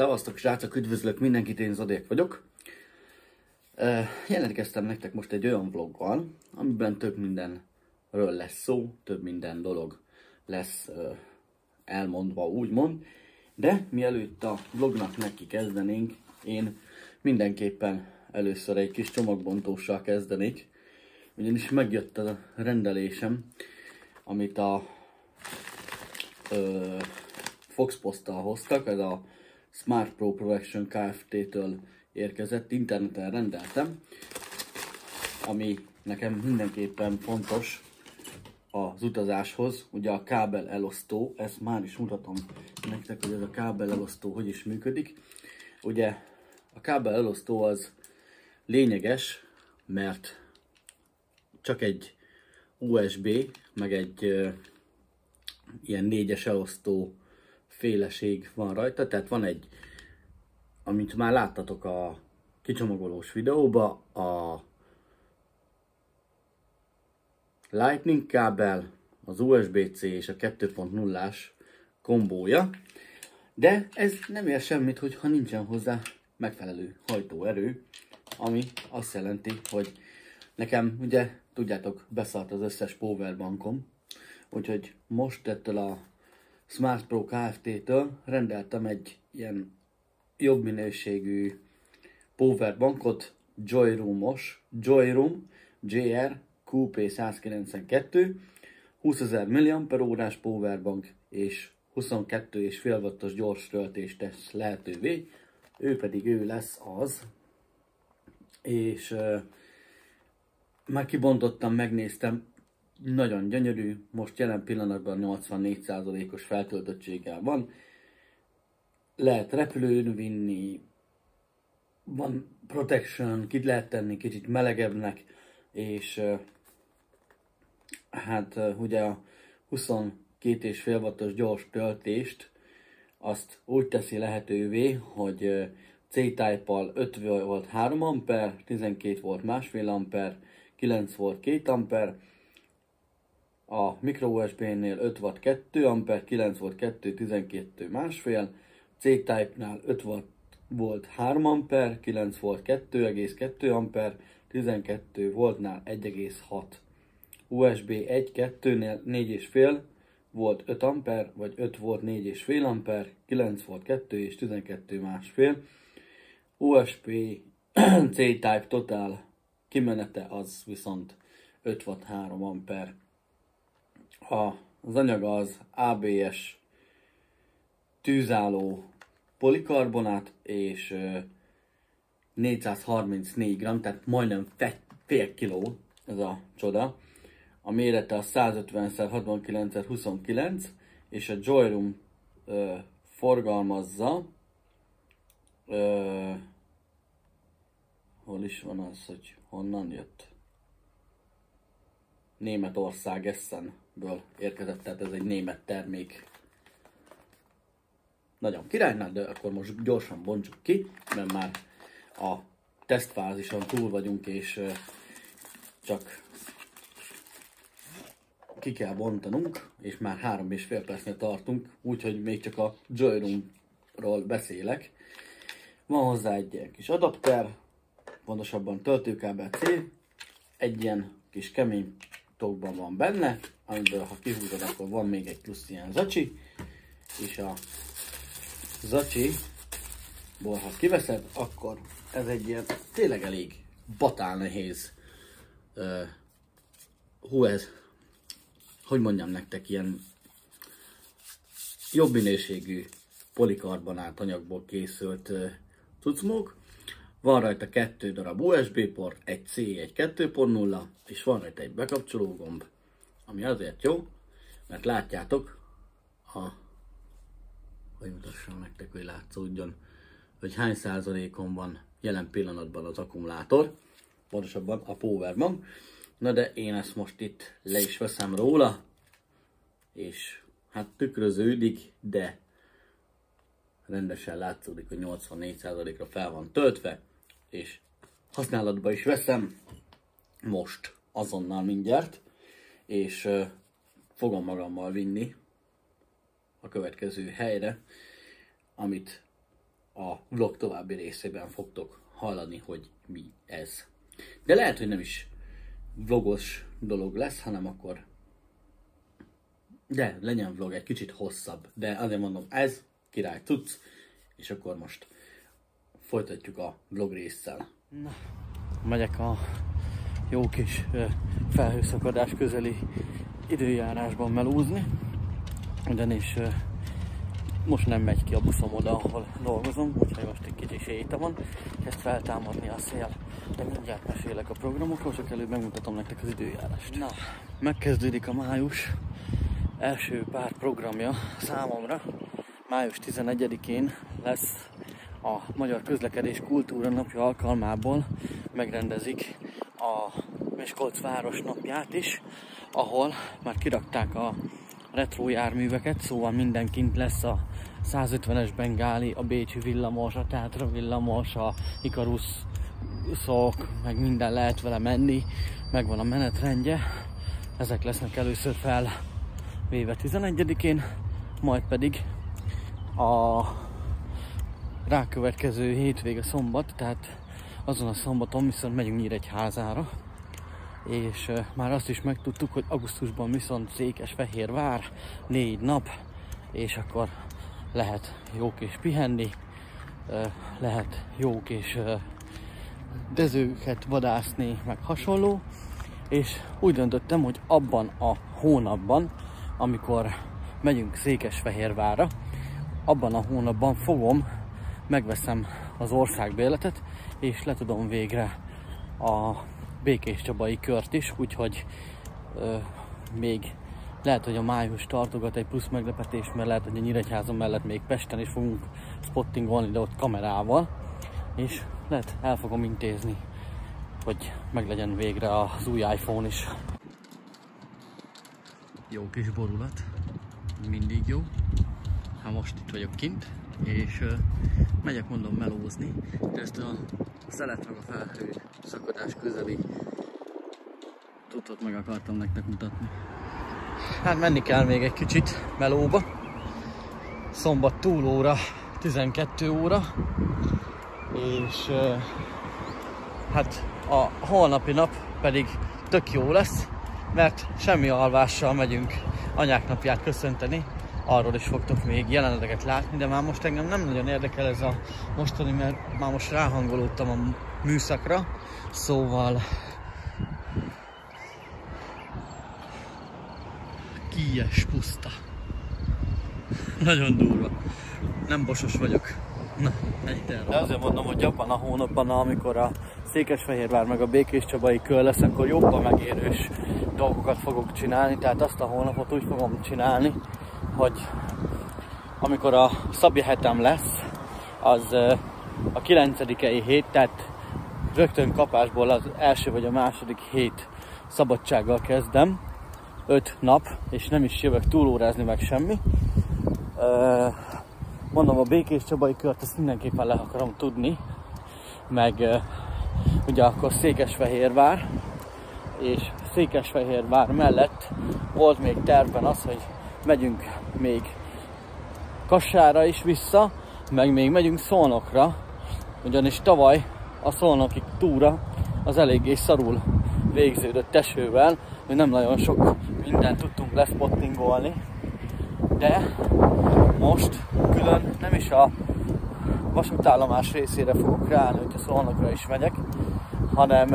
Szevasztok srácok, üdvözlök mindenkit, én Zodék vagyok. Jelentkeztem nektek most egy olyan vloggal, amiben több mindenről lesz szó, több minden dolog lesz elmondva, úgymond. De mielőtt a vlognak neki kezdenénk, én mindenképpen először egy kis csomagbontóssal kezdenék, ugyanis megjött a rendelésem, amit a Fox Posttal hoztak, ez a Smart Pro Production Kft-től érkezett, interneten rendeltem, ami nekem mindenképpen fontos az utazáshoz. Ugye a kábel elosztó, ezt már is mutatom nektek, hogy ez a kábel elosztó hogy is működik. Ugye a kábel elosztó az lényeges, mert csak egy USB, meg egy uh, ilyen négyes elosztó féleség van rajta, tehát van egy, amit már láttatok a kicsomagolós videóba, a Lightning kábel, az USB-C és a 2.0-ás kombója, de ez nem ér semmit, hogyha nincsen hozzá megfelelő hajtóerő, ami azt jelenti, hogy nekem ugye, tudjátok, beszart az összes powerbankom, úgyhogy most ettől a Smart Pro Kft-től rendeltem egy ilyen jobb minőségű powerbankot, Joyroom-os, Joyroom JR QP192, 20.000 mAh powerbank és 22,5 wattos gyors töltést tesz lehetővé, ő pedig ő lesz az, és uh, már kibontottam, megnéztem, nagyon gyönyörű, most jelen pillanatban 84%-os feltöltöttséggel van. Lehet repülőn vinni, van protection, ki lehet tenni kicsit melegebbnek, és hát ugye a 22,5 wattos gyors töltést azt úgy teszi lehetővé, hogy C-Type-al 5 volt 3 amper, 12 volt másfél amper, 9 volt 2 amper, a micro USB-nél 5 watt 2 amper, 9 volt 2, 12 másfél, C-Type-nál 5 watt volt 3 amper, 9 volt 2,2 amper, 12 voltnál 1,6. USB 1-2-nél 4,5 volt 5 amper, vagy 5 volt 4,5 amper, 9 volt 2 és 12 másfél. USB C-Type Total kimenete az viszont 5 watt 3 amper az anyag az ABS tűzálló polikarbonát és 434 g, tehát majdnem fél kiló ez a csoda. A mérete a 150x69x29 és a Joyroom ö, forgalmazza ö, hol is van az, hogy honnan jött? Németország Essenből érkezett, tehát ez egy német termék. Nagyon királynál, de akkor most gyorsan bontsuk ki, mert már a tesztfázison túl vagyunk, és csak ki kell bontanunk, és már három és fél percnél tartunk, úgyhogy még csak a Joyroom-ról beszélek. Van hozzá egy kis adapter, pontosabban töltőkábel C, egy ilyen kis kemény tokban van benne, amiből ha kihúzod, akkor van még egy plusz ilyen zacsi, és a zacsi, ha kiveszed, akkor ez egy ilyen tényleg elég batál nehéz uh, hú ez, hogy mondjam nektek, ilyen jobb minőségű polikarbonát anyagból készült uh, cucmók, van rajta kettő darab USB port, egy C, egy 2.0, és van rajta egy bekapcsoló gomb, ami azért jó, mert látjátok, a, hogy mutassam nektek, hogy látszódjon, hogy hány százalékon van jelen pillanatban az akkumulátor, pontosabban a powerbank. Na de én ezt most itt le is veszem róla, és hát tükröződik, de rendesen látszódik, hogy 84%-ra fel van töltve, és használatba is veszem most, azonnal mindjárt, és fogom magammal vinni a következő helyre, amit a vlog további részében fogtok hallani, hogy mi ez. De lehet, hogy nem is vlogos dolog lesz, hanem akkor de legyen vlog egy kicsit hosszabb. De azért mondom, ez király tudsz, és akkor most folytatjuk a vlog résszel. Na, megyek a jó kis felhőszakadás közeli időjárásban melúzni, ugyanis most nem megy ki a buszom oda, ahol dolgozom, úgyhogy most egy kicsi séta van, kezd feltámadni a szél, de mindjárt mesélek a programokról, csak előbb megmutatom nektek az időjárást. Na, megkezdődik a május első pár programja számomra. Május 11-én lesz a Magyar Közlekedés Kultúra Napja alkalmából megrendezik a Miskolc Város napját is, ahol már kirakták a retro járműveket, szóval mindenkint lesz a 150-es Bengáli, a Bécsi villamos, a Tátra villamos, a Ikarus szok, meg minden lehet vele menni, megvan a menetrendje. Ezek lesznek először fel véve 11-én, majd pedig a rákövetkező hétvége szombat, tehát azon a szombaton viszont megyünk Nyíregyházára, és már azt is megtudtuk, hogy augusztusban viszont Székesfehérvár, négy nap, és akkor lehet jó kis pihenni, lehet jó kis uh, dezőket vadászni, meg hasonló, és úgy döntöttem, hogy abban a hónapban, amikor megyünk Székesfehérvára, abban a hónapban fogom, megveszem az országbérletet, és letudom végre a Békés Csabai kört is, úgyhogy ö, még lehet, hogy a május tartogat egy plusz meglepetés, mert lehet, hogy a Nyíregyházon mellett még Pesten is fogunk spottingolni, de ott kamerával, és lehet el fogom intézni, hogy meglegyen végre az új iPhone is. Jó kis borulat, mindig jó. Hát most itt vagyok kint, és megyek mondom melózni, ezt a szelet meg a felhő szakadás közeli tutot meg akartam nektek mutatni. Hát menni kell még egy kicsit melóba. Szombat túlóra 12 óra, és hát a holnapi nap pedig tök jó lesz, mert semmi alvással megyünk anyák napját köszönteni, arról is fogtok még jeleneteket látni, de már most engem nem nagyon érdekel ez a mostani, mert már most ráhangolódtam a műszakra, szóval Kies puszta. Nagyon durva. Nem bosos vagyok. Na, ennyit erről. Azért mondom, hogy abban a hónapban, amikor a Székesfehérvár meg a Békés Csabai kör lesz, akkor jobban megérős dolgokat fogok csinálni, tehát azt a hónapot úgy fogom csinálni, hogy amikor a szabja hetem lesz, az a 9 hét, tehát rögtön kapásból az első vagy a második hét szabadsággal kezdem, 5 nap, és nem is jövök túlórázni meg semmi. Mondom, a Békés Csabai kört ezt mindenképpen le akarom tudni, meg ugye akkor Székesfehérvár, és Székesfehérvár mellett volt még tervben az, hogy megyünk még Kassára is vissza, meg még megyünk Szolnokra, ugyanis tavaly a Szolnoki túra az eléggé szarul végződött esővel, hogy nem nagyon sok mindent tudtunk lespottingolni, de most külön nem is a vasútállomás részére fogok ráállni, hogyha Szolnokra is megyek, hanem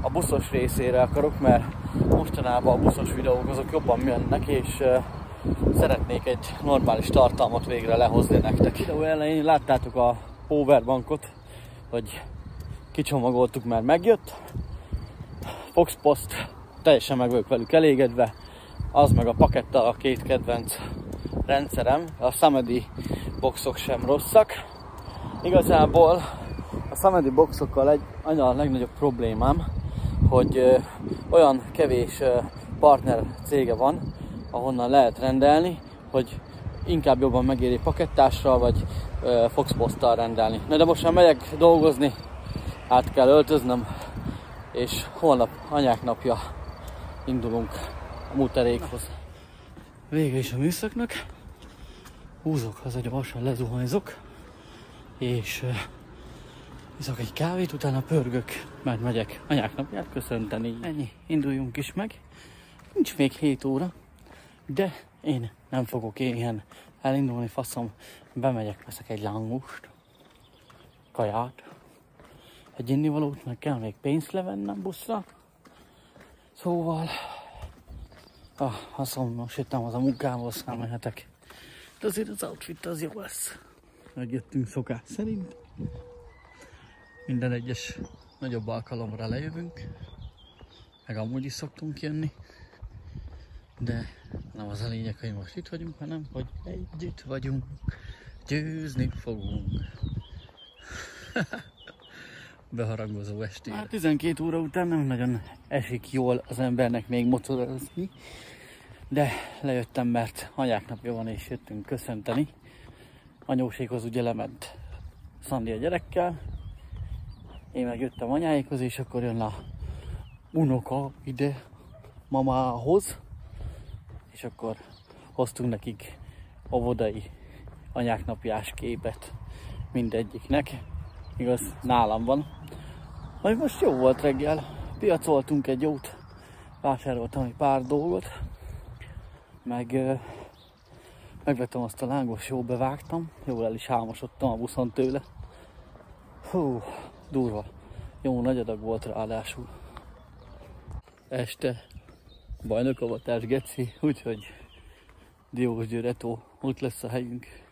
a buszos részére akarok, mert mostanában a buszos videók azok jobban jönnek, és szeretnék egy normális tartalmat végre lehozni nektek. Videó elején láttátok a powerbankot, hogy kicsomagoltuk, mert megjött. Foxpost, teljesen meg vagyok velük elégedve. Az meg a paketta a két kedvenc rendszerem. A Samedi boxok sem rosszak. Igazából a Samedi boxokkal egy, a legnagyobb problémám, hogy ö, olyan kevés ö, partner cége van, ahonnan lehet rendelni, hogy inkább jobban megéri pakettással, vagy uh, rendelni. Na de most már megyek dolgozni, át kell öltöznöm, és holnap anyák napja indulunk a muterékhoz. Vége is a műszaknak. Húzok haza gyorsan, lezuhanyzok. és uh, iszok egy kávét, utána pörgök, mert megyek anyák napját köszönteni. Ennyi, induljunk is meg. Nincs még 7 óra, de én nem fogok ilyen elindulni, faszom. Bemegyek, veszek egy langust, kaját, egy innivalót, meg kell még pénzt levennem buszra. Szóval, ah, mondom, most jöttem az a munkából, aztán mehetek. De azért az outfit az jó lesz. Megjöttünk szokás szerint. Minden egyes nagyobb alkalomra lejövünk. Meg amúgy is szoktunk jönni. De nem az a lényeg, hogy most itt vagyunk, hanem hogy együtt vagyunk. Győzni fogunk. Beharangozó esti. Már 12 óra után nem nagyon esik jól az embernek még motorozni. De lejöttem, mert anyák napja van, és jöttünk köszönteni. Anyóséghoz ugye lement Szandi a gyerekkel. Én meg jöttem anyáikhoz, és akkor jön a unoka ide mamához. És akkor hoztunk nekik óvodai anyáknapjás képet mindegyiknek. Igaz, nálam van. Majd most jó volt reggel. Piacoltunk egy jót. Vásároltam egy pár dolgot meg megvettem azt a lángos, jó bevágtam, jól el is hámosodtam a buszon tőle. Hú, durva. Jó nagy adag volt ráadásul. Este bajnokavatás geci, úgyhogy Diós Győretó, ott lesz a helyünk.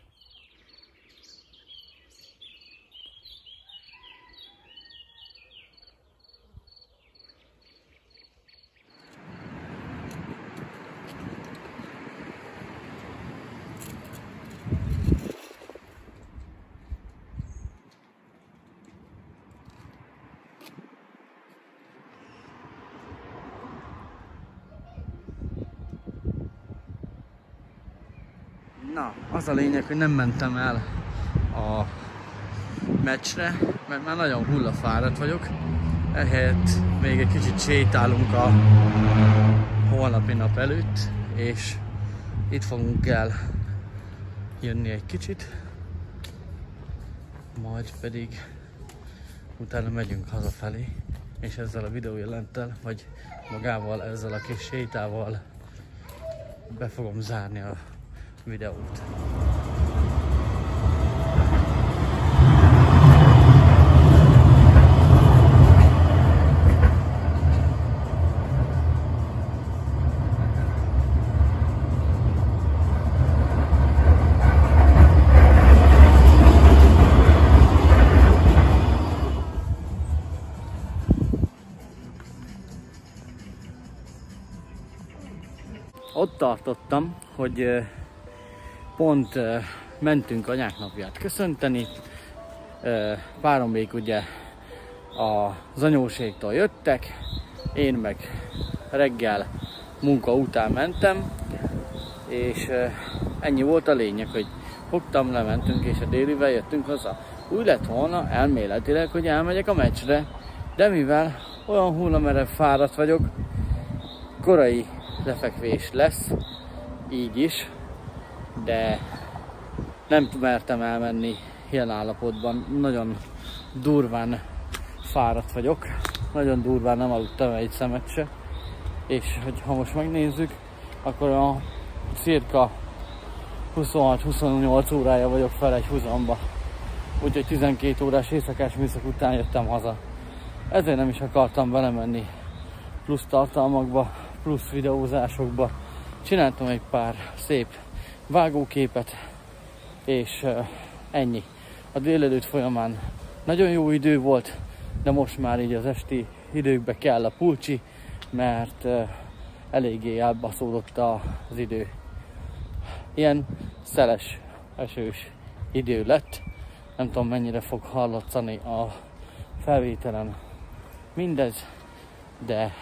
Na, az a lényeg, hogy nem mentem el a meccsre, mert már nagyon hullafáradt vagyok. Ehelyett még egy kicsit sétálunk a holnapi nap előtt, és itt fogunk el jönni egy kicsit, majd pedig utána megyünk hazafelé, és ezzel a videójelenttel, vagy magával ezzel a kis sétával be fogom zárni a videót. ott tartottam, hogy pont mentünk anyák napját köszönteni. Párom még ugye az anyóségtól jöttek, én meg reggel munka után mentem, és ennyi volt a lényeg, hogy fogtam, lementünk, és a délivel jöttünk haza. Úgy lett volna elméletileg, hogy elmegyek a meccsre, de mivel olyan hullamerev fáradt vagyok, korai lefekvés lesz, így is, de nem mertem elmenni ilyen állapotban. Nagyon durván fáradt vagyok, nagyon durván nem aludtam egy szemet se, és ha most megnézzük, akkor a cirka 26-28 órája vagyok fel egy húzamba. Úgyhogy 12 órás éjszakás műszak után jöttem haza. Ezért nem is akartam belemenni plusz tartalmakba, plusz videózásokba. Csináltam egy pár szép vágóképet, és ennyi. A délelőtt folyamán nagyon jó idő volt, de most már így az esti időkbe kell a pulcsi, mert eléggé elbaszódott az idő. Ilyen szeles, esős idő lett. Nem tudom mennyire fog hallatszani a felvételen mindez, de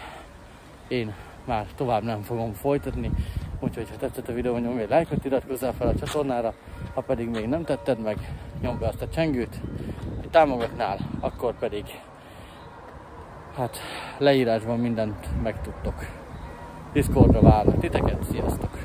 én már tovább nem fogom folytatni. Úgyhogy ha tetszett a videó, nyomj egy lájkot, iratkozzál fel a csatornára, ha pedig még nem tetted meg, nyomd be azt a csengőt, hogy támogatnál, akkor pedig hát leírásban mindent megtudtok. Discordra várlak titeket, sziasztok!